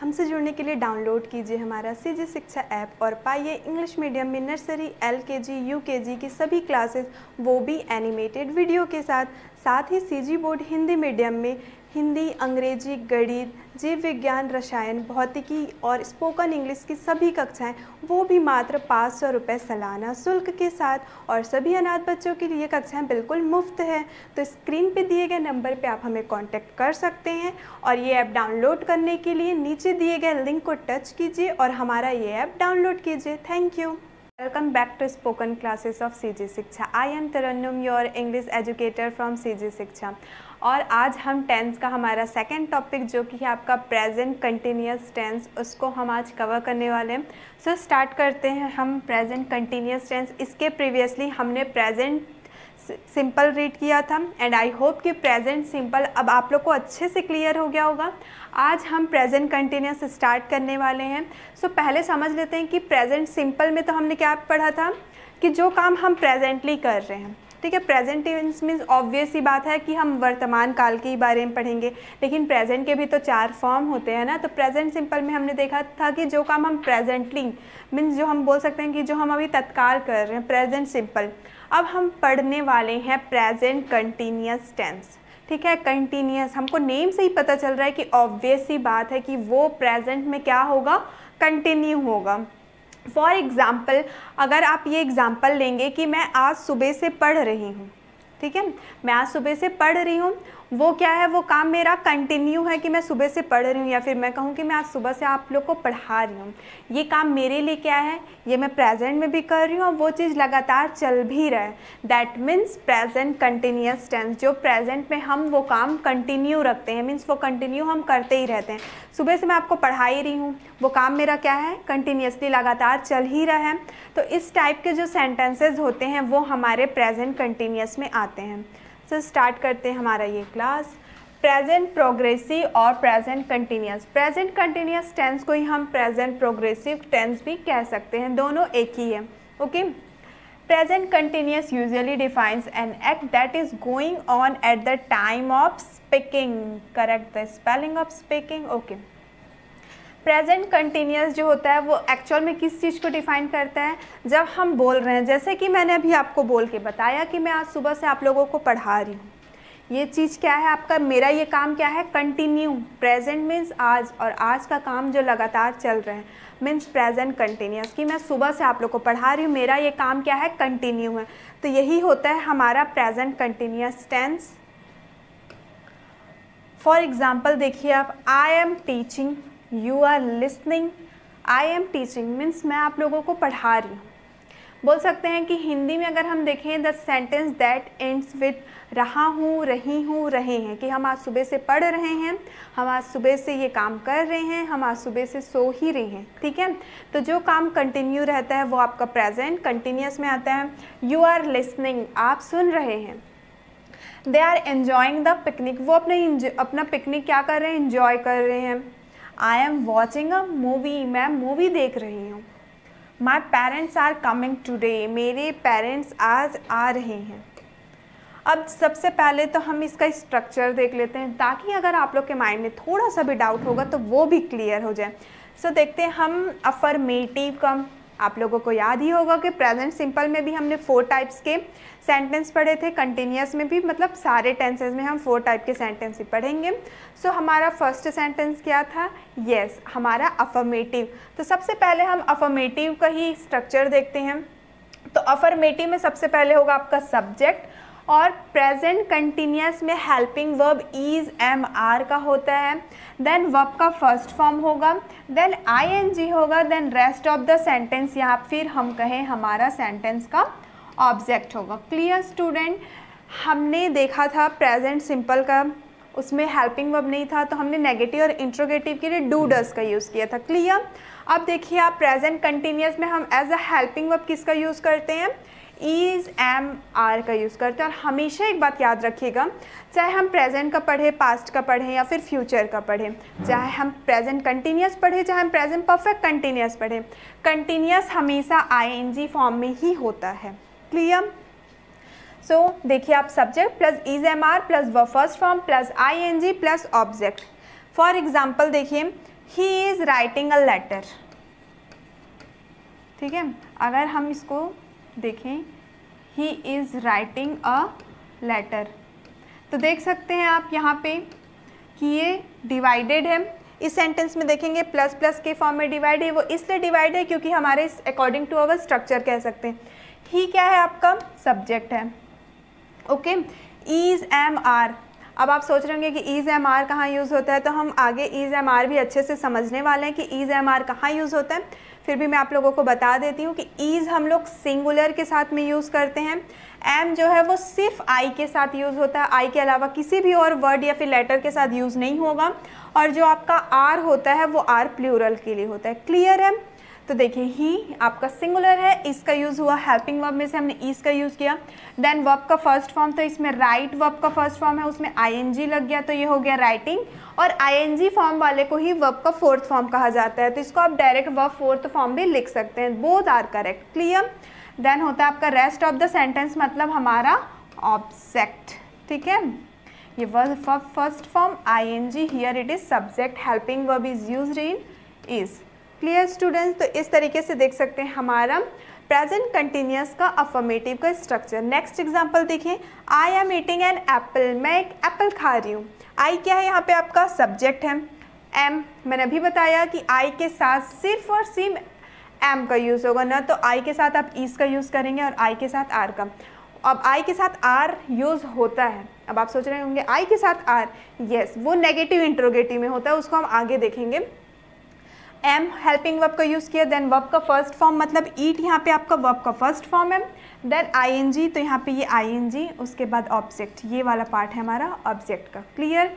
हमसे जुड़ने के लिए डाउनलोड कीजिए हमारा सी जी शिक्षा ऐप और पाइए इंग्लिश मीडियम में nursery L K G U के जी की सभी क्लासेस, वो भी एनिमेटेड वीडियो के साथ। साथ ही C G board Hindi medium में हिंदी, अंग्रेज़ी, गणित, जीव विज्ञान, रसायन, भौतिकी और स्पोकन इंग्लिश की सभी कक्षाएँ, वो भी मात्र पाँच सौ रुपये सालाना शुल्क के साथ और सभी अनाथ बच्चों के लिए कक्षाएँ बिल्कुल मुफ़्त है। तो स्क्रीन पे दिए गए नंबर पे आप हमें कांटेक्ट कर सकते हैं और ये ऐप डाउनलोड करने के लिए नीचे दिए गए लिंक को टच कीजिए और हमारा ये ऐप डाउनलोड कीजिए। Thank you welcome back to spoken classes of C G Shiksha I am Tarannum your English educator from C G Shiksha और आज हम टेंस का हमारा सेकेंड टॉपिक जो कि है आपका प्रेजेंट कंटिन्यूस टेंस उसको हम आज कवर करने वाले हैं। सो so, स्टार्ट करते हैं हम प्रेजेंट कंटिन्यूस टेंस इसके प्रीवियसली हमने प्रेजेंट सिंपल रीड किया था एंड आई होप कि प्रेजेंट सिंपल अब आप लोग को अच्छे से क्लियर हो गया होगा। आज हम प्रेजेंट कंटिन्यूस स्टार्ट करने वाले हैं। सो so, पहले समझ लेते हैं कि प्रेजेंट सिंपल में तो हमने क्या पढ़ा था कि जो काम हम प्रेजेंटली कर रहे हैं। ठीक है प्रेजेंट टेंस मीन्स ऑब्वियस ही बात है कि हम वर्तमान काल के ही बारे में पढ़ेंगे। लेकिन प्रेजेंट के भी तो चार फॉर्म होते हैं ना तो प्रेजेंट सिंपल में हमने देखा था कि जो काम हम प्रेजेंटली मीन्स जो हम बोल सकते हैं कि जो हम अभी तत्काल कर रहे हैं प्रेजेंट सिंपल अब हम पढ़ने वाले हैं प्रेजेंट कंटिन्यूस टेंस ठीक है कंटिन्यूस हमको नेम से ही पता चल रहा है कि ऑब्वियस ही बात है कि वो प्रेजेंट में क्या होगा कंटिन्यू होगा। फॉर एग्ज़ाम्पल अगर आप ये एग्ज़ाम्पल लेंगे कि मैं आज सुबह से पढ़ रही हूँ, ठीक है? मैं आज सुबह से पढ़ रही हूँ वो क्या है, वो काम मेरा कंटिन्यू है कि मैं सुबह से पढ़ रही हूँ या फिर मैं कहूँ कि मैं आज सुबह से आप लोग को पढ़ा रही हूँ। ये काम मेरे लिए क्या है, ये मैं प्रेजेंट में भी कर रही हूँ और वो चीज़ लगातार चल भी रहा है। That means present continuous tense जो प्रेजेंट में हम वो काम कंटिन्यू रखते हैं मीन्स वो कंटिन्यू हम करते ही रहते हैं। सुबह से मैं आपको पढ़ा ही रही हूँ, वो काम मेरा क्या है कंटिन्यूसली लगातार चल ही रहा है। तो इस टाइप के जो सेंटेंसेज होते हैं, वो हमारे प्रेजेंट कंटिन्यूस में आते हैं। सो स्टार्ट करते हैं हमारा ये क्लास प्रेजेंट प्रोग्रेसिव और present continuous present continuous tense को ही हम प्रेजेंट प्रोग्रेसिव टेंस भी कह सकते हैं. दोनों एक ही है. Okay present continuous usually defines an act that is going on at the time of speaking correct the spelling of speaking okay present continuous जो होता है, वो एक्चुअल में किस चीज़ को डिफाइन करता है? जब हम बोल रहे हैं, जैसे कि मैंने अभी आपको बोल के बताया कि मैं आज सुबह से आप लोगों को पढ़ा रही हूँ। ये चीज़ क्या है? आपका, मेरा ये काम क्या है? कंटिन्यू प्रेजेंट मीन्स आज, और आज का काम जो लगातार चल रहा है मीन्स प्रेजेंट कंटिन्यूस कि मैं सुबह से आप लोग को पढ़ा रही हूँ, मेरा ये काम क्या है? कंटिन्यू है। तो यही होता है हमारा present continuous tense for example देखिए आप I am teaching you are listening I am teaching means मैं आप लोगों को पढ़ा रही हूँ। बोल सकते हैं कि हिंदी में अगर हम देखें the sentence that ends with रहा हूँ, रही हूँ, रहे हैं, कि हम आज सुबह से पढ़ रहे हैं, हम आज सुबह से ये काम कर रहे हैं, हम आज सुबह से सो ही रहे हैं, ठीक है? तो जो काम कंटिन्यू रहता है, वो आपका प्रेजेंट कंटिन्यूस में आता है। यू आर लिसनिंग आप सुन रहे हैं। They are enjoying the picnic वो अपने अपना पिकनिक क्या कर रहे हैं? इन्जॉय कर रहे हैं। I am watching a movie मैं मूवी देख रही हूँ। My parents are coming today मेरे पेरेंट्स आज आ रहे हैं। अब सबसे पहले तो हम इसका स्ट्रक्चर देख लेते हैं ताकि अगर आप लोग के माइंड में थोड़ा सा भी डाउट होगा तो वो भी क्लियर हो जाए। सो so, देखते हैं हम अफर्मेटिव का आप लोगों को याद ही होगा कि प्रेजेंट सिंपल में भी हमने फोर टाइप्स के सेंटेंस पढ़े थे कंटिन्यूस में भी मतलब सारे टेंसेज में हम फोर टाइप के सेंटेंस ही पढ़ेंगे। सो so, हमारा फ़र्स्ट सेंटेंस क्या था? यस yes, हमारा अफर्मेटिव तो सबसे पहले हम अफर्मेटिव का ही स्ट्रक्चर देखते हैं। तो अफर्मेटिव में सबसे पहले होगा आपका सब्जेक्ट और प्रेजेंट कंटिन्यूस में helping verb is am are का होता है। देन वर्ब का फ़र्स्ट फॉर्म होगा। देन आई एन जी होगा। Then rest of the sentence या फिर हम कहें हमारा सेंटेंस का ऑब्जेक्ट होगा। क्लियर स्टूडेंट हमने देखा था प्रेजेंट सिंपल का। उसमें हेल्पिंग वर्ब नहीं था तो हमने नेगेटिव और इंट्रोगेटिव के लिए डू डस का यूज़ किया था। क्लियर अब देखिए आप प्रेजेंट कंटिन्यूस में हम एज अ हेल्पिंग वर्ब किसका यूज़ करते हैं? ईज एम आर का यूज़ करते हैं और हमेशा एक बात याद रखिएगा, चाहे हम प्रेजेंट का पढ़ें पास्ट का पढ़ें या फिर फ्यूचर का पढ़ें, चाहे हम प्रेजेंट कंटिन्यूस पढ़ें, चाहे हम प्रेजेंट परफेक्ट कंटिन्यूस पढ़ें कंटिन्यूस हमेशा आईएनजी फॉर्म में ही होता है। क्लियर सो देखिए आप subject plus is am are plus V first form plus I N G plus object for example देखिए he is writing a letter ठीक है? अगर हम इसको देखें he is writing a letter तो देख सकते हैं आप यहाँ पे कि ये डिवाइडेड है। इस सेंटेंस में देखेंगे प्लस प्लस के फॉर्म में डिवाइड है। वो इसलिए डिवाइड है क्योंकि हमारे अकॉर्डिंग टू अवर स्ट्रक्चर कह सकते हैं। ही क्या है आपका? सब्जेक्ट है। ओके ईज एम आर अब आप सोच रहे होंगे कि ईज एम आर कहाँ यूज़ होता है? तो हम आगे ईज एम आर भी अच्छे से समझने वाले हैं कि ईज एम आर कहाँ यूज़ होता है। फिर भी मैं आप लोगों को बता देती हूँ कि ईज हम लोग सिंगुलर के साथ में यूज़ करते हैं। एम जो है वो सिर्फ़ आई के साथ यूज़ होता है। आई के अलावा किसी भी और वर्ड या फिर लेटर के साथ यूज़ नहीं होगा। और जो आपका आर होता है वो आर प्लूरल के लिए होता है। क्लियर है तो देखिए, ही आपका सिंगुलर है, इसका यूज़ हुआ हेल्पिंग वर्ब में से हमने ईज का यूज़ किया। देन वर्ब का फ़र्स्ट फॉर्म तो इसमें राइट वर्ब का फ़र्स्ट फॉर्म है, उसमें आईएनजी लग गया तो ये हो गया राइटिंग और आईएनजी फॉर्म वाले को ही वर्ब का फोर्थ फॉर्म कहा जाता है तो इसको आप डायरेक्ट वर्ब फोर्थ फॉर्म भी लिख सकते हैं। Both are correct clear then होता है आपका रेस्ट ऑफ़ द सेंटेंस मतलब हमारा ऑब्जेक्ट ठीक है? ये verb first form I N G here it is subject helping verb is use in is clear students तो इस तरीके से देख सकते हैं हमारा प्रेजेंट कंटिन्यूस का अफर्मेटिव का स्ट्रक्चर नेक्स्ट एग्जांपल देखिए I am eating an apple मैं एक एप्पल खा रही हूँ। आई क्या है यहाँ पे आपका? सब्जेक्ट है। एम मैंने अभी बताया कि आई के साथ सिर्फ़ और सिर्फ़ एम का यूज़ होगा ना तो आई के साथ आप ईस का यूज़ करेंगे और आई के साथ आर का। अब आई के साथ आर यूज़ होता है। अब आप सोच रहे होंगे आई के साथ आर यस yes, वो नेगेटिव इंट्रोगेटिव में होता है उसको हम आगे देखेंगे। एम हेल्पिंग वर्ब का यूज़ किया देन वर्ब का फ़र्स्ट फॉर्म मतलब ईट यहाँ पे आपका वर्ब का फ़र्स्ट फॉर्म है। देन आई तो यहाँ पे ये आई उसके बाद ऑब्जेक्ट ये वाला पार्ट है हमारा ऑब्जेक्ट का। क्लियर